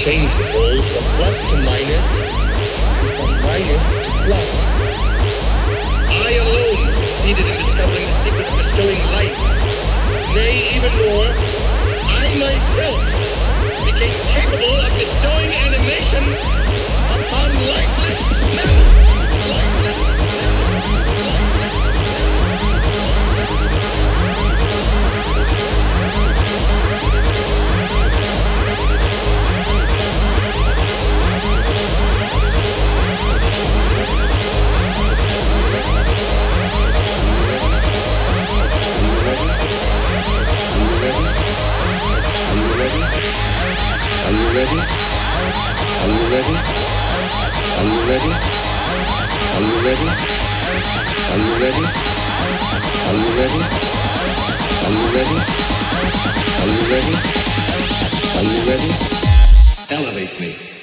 change the poles from plus to minus, from minus to plus. I alone succeeded in discovering the secret of bestowing life. Nay, even more, I myself became capable of bestowing animation upon lifeless matter. Ready? Are you ready? Are you ready? Are you ready? Are you ready? Are you ready? Are you ready? Are you ready? Are you ready? Elevate me.